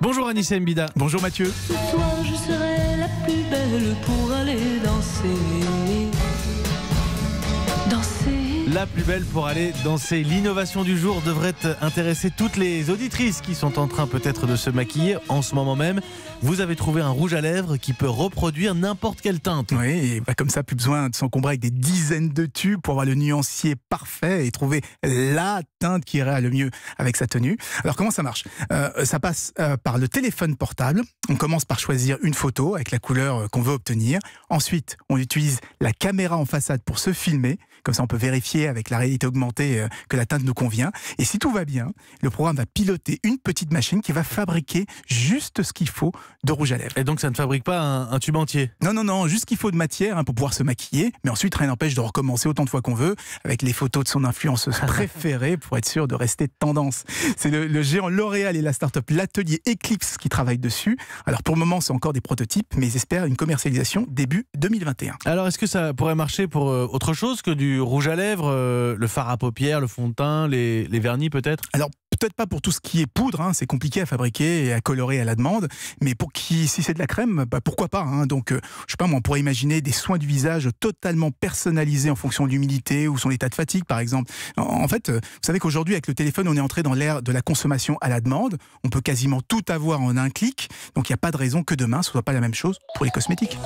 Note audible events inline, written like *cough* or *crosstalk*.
Bonjour Anissa Mbida. Bonjour Mathieu. Ce soir, je serai la plus belle pour aller danser. La plus belle pour aller danser. L'innovation du jour devrait intéresser toutes les auditrices qui sont en train peut-être de se maquiller en ce moment même. Vous avez trouvé un rouge à lèvres qui peut reproduire n'importe quelle teinte. Oui, et bah comme ça, plus besoin de s'encombrer avec des dizaines de tubes pour avoir le nuancier parfait et trouver la teinte qui irait le mieux avec sa tenue. Alors comment ça marche? Euh, Ça passe euh, par le téléphone portable. On commence par choisir une photo avec la couleur euh, qu'on veut obtenir. Ensuite, on utilise la caméra en façade pour se filmer. Comme ça, on peut vérifier avec la réalité augmentée euh, que la teinte nous convient. Et si tout va bien, le programme va piloter une petite machine qui va fabriquer juste ce qu'il faut de rouge à lèvres. Et donc ça ne fabrique pas un, un tube entier? Non, non, non, juste ce qu'il faut de matière hein, pour pouvoir se maquiller. Mais ensuite, rien n'empêche de recommencer autant de fois qu'on veut avec les photos de son influenceuse *laughs* préférée pour être sûr de rester tendance. C'est le, le géant L'Oréal et la start-up L'Atelier Eclipse qui travaillent dessus. Alors pour le moment, c'est encore des prototypes, mais ils espèrent une commercialisation début 2021. Alors est-ce que ça pourrait marcher pour euh, autre chose que du rouge à lèvres, euh, le fard à paupières, le fond de teint, les, les vernis peut-être? Alors peut-être pas pour tout ce qui est poudre, hein, c'est compliqué à fabriquer et à colorer à la demande, mais pour qui, si c'est de la crème, bah, pourquoi pas hein. Donc, euh, je sais pas, on pourrait imaginer des soins du visage totalement personnalisés en fonction de l'humidité ou son état de fatigue, par exemple. En, en fait, euh, vous savez qu'aujourd'hui, avec le téléphone, on est entré dans l'ère de la consommation à la demande. On peut quasiment tout avoir en un clic, donc il n'y a pas de raison que demain ce soit pas la même chose pour les cosmétiques.